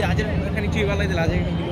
যদি হাজার খানিক চুই পালাই দিলে হাজার খানিক দিল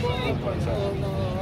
no, no, no.